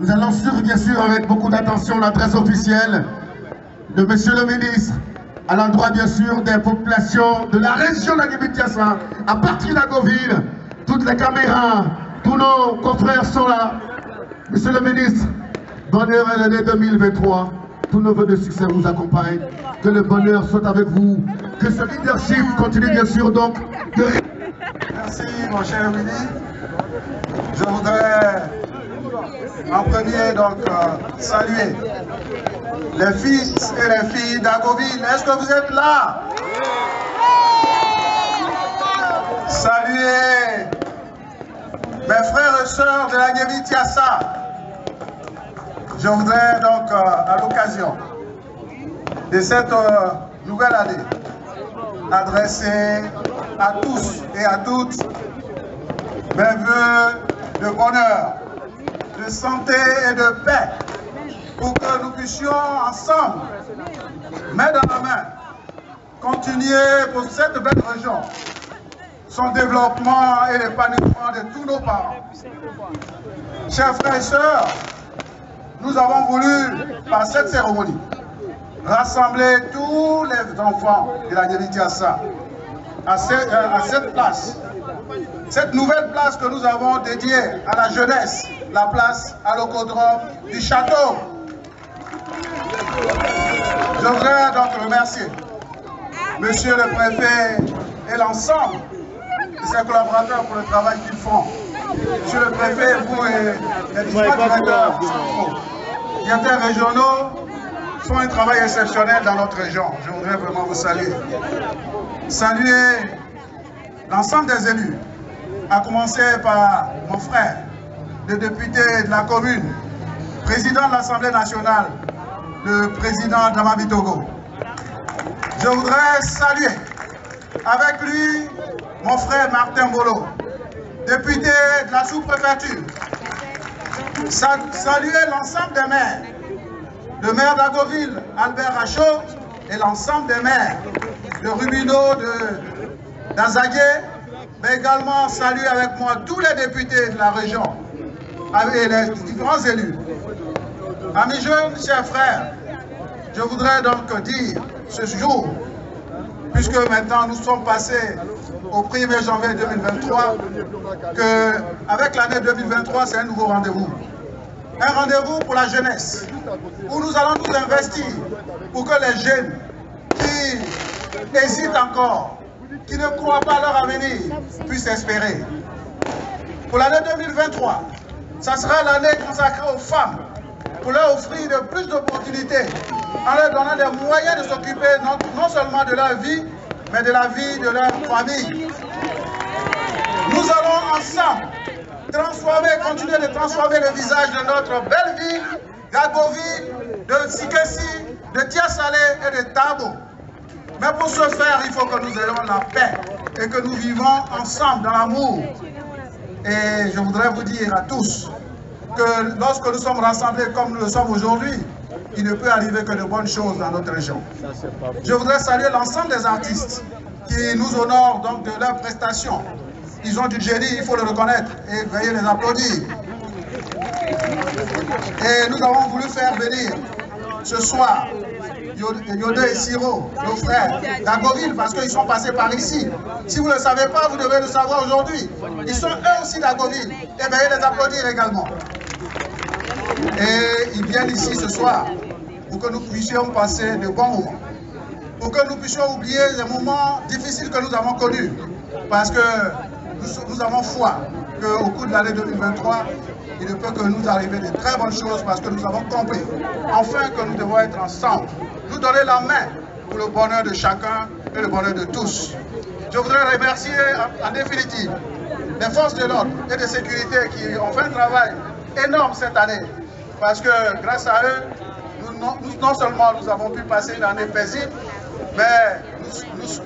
Nous allons suivre bien sûr avec beaucoup d'attention l'adresse officielle de Monsieur le ministre à l'endroit bien sûr des populations de la région d'Agibitiassa, à partir d'Agoville, toutes les caméras, tous nos confrères sont là. Monsieur le ministre, bonne à l'année 2023. Tous nos vœux de succès vous accompagnent. Que le bonheur soit avec vous. Que ce leadership continue bien sûr donc de... Merci mon cher Willy. Je voudrais en premier donc euh, saluer les fils et les filles d'Agoville. Est-ce que vous êtes là? Saluer mes frères et sœurs de la Tiassa. Je voudrais donc euh, à l'occasion de cette euh, nouvelle année adresser à tous et à toutes mes voeux de bonheur, de santé et de paix pour que nous puissions ensemble, main dans la main, continuer pour cette belle région son développement et l'épanouissement de tous nos parents. Chers frères et sœurs, nous avons voulu, par cette cérémonie, rassembler tous les enfants de la Tiassa à, à cette place, cette nouvelle place que nous avons dédiée à la jeunesse, la place à l'ocodrome du château. Je voudrais donc remercier Monsieur le Préfet et l'ensemble de ses collaborateurs pour le travail qu'ils font. Monsieur le Préfet, vous et les différents directeurs directeurs régionaux font un travail exceptionnel dans notre région. Je voudrais vraiment vous saluer. Saluer l'ensemble des élus, à commencer par mon frère, le député de la commune, président de l'Assemblée nationale, le président d'Amabi Togo. Je voudrais saluer avec lui mon frère Martin Bolo, député de la sous-préfecture. Saluer l'ensemble des maires, le maire d'Agoville, Albert Rachot, et l'ensemble des maires, de Rubino, d'Azagué, mais également saluer avec moi tous les députés de la région, et les différents élus. Amis jeunes, chers frères, je voudrais donc dire ce jour, puisque maintenant nous sommes passés au 1er janvier 2023, qu'avec l'année 2023, c'est un nouveau rendez-vous. Un rendez-vous pour la jeunesse, où nous allons nous investir pour que les jeunes qui hésitent encore, qui ne croient pas à leur avenir, puissent espérer. Pour l'année 2023, ça sera l'année consacrée aux femmes, pour leur offrir de plus d'opportunités, en leur donnant des moyens de s'occuper non, seulement de leur vie, mais de la vie de leur famille. Nous allons ensemble transformer, continuer de transformer le visage de notre belle ville, d'Agoville, de Sikessi, de Tiasalé et de Tabo. Mais pour ce faire, il faut que nous ayons la paix et que nous vivons ensemble dans l'amour. Et je voudrais vous dire à tous que lorsque nous sommes rassemblés comme nous le sommes aujourd'hui, il ne peut arriver que de bonnes choses dans notre région. Je voudrais saluer l'ensemble des artistes qui nous honorent donc de leurs prestations. Ils ont du génie, il faut le reconnaître et veuillez les applaudir. Et nous avons voulu faire venir ce soir Yodé et Siro, nos frères d'Agoville, parce qu'ils sont passés par ici. Si vous ne le savez pas, vous devez le savoir aujourd'hui. Ils sont eux aussi d'Agoville. Et veuillez les applaudir également. Et ils viennent ici ce soir pour que nous puissions passer de bons moments. Pour que nous puissions oublier les moments difficiles que nous avons connus. Parce que nous, avons foi qu'au cours de l'année 2023, il ne peut que nous arriver de très bonnes choses parce que nous avons compris enfin que nous devons être ensemble, nous donner la main pour le bonheur de chacun et le bonheur de tous. Je voudrais remercier en, définitive les forces de l'ordre et de sécurité qui ont fait un travail énorme cette année parce que grâce à eux, non seulement nous avons pu passer une année paisible, mais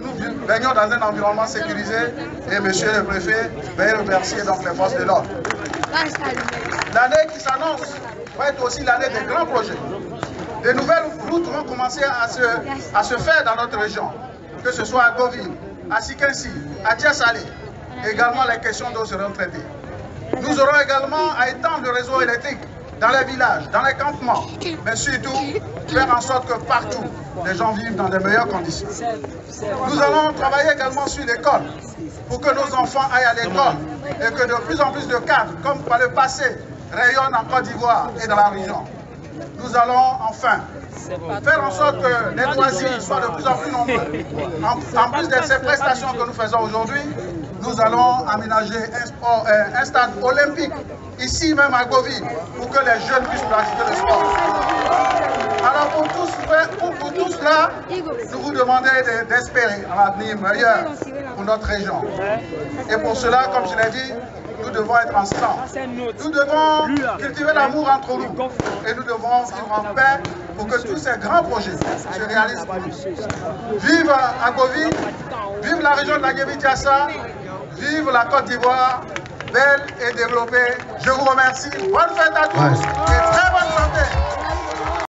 nous, baignons dans un environnement sécurisé et monsieur le préfet veuillez remercier les forces de l'ordre. L'année qui s'annonce va être aussi l'année des grands projets. De nouvelles routes vont commencer à se, à se faire dans notre région, que ce soit à Goville, à Sikensi, à Tiasalé. Également, les questions d'eau seront traitées. Nous aurons également à étendre le réseau électrique dans les villages, dans les campements, mais surtout faire en sorte que partout, les gens vivent dans de meilleures conditions. Nous allons travailler également sur l'école, pour que nos enfants aillent à l'école et que de plus en plus de cadres, comme par le passé, rayonnent en Côte d'Ivoire et dans la région. Nous allons enfin faire en sorte que les loisirs soient de plus en plus nombreux. En, plus de ces prestations que nous faisons aujourd'hui, nous allons aménager un, euh, stade olympique ici même à Goville pour que les jeunes puissent pratiquer le sport. Alors pour tout, pour, tout cela, nous vous demandons d'espérer un avenir meilleur pour notre région. Et pour cela, comme je l'ai dit, devons être ensemble. Nous devons cultiver l'amour entre nous. Et nous devons vivre en paix pour que tous ces grands projets se réalisent. Vive Agovi, vive la région de la vive la Côte d'Ivoire, belle et développée. Je vous remercie. Bonne fête à tous.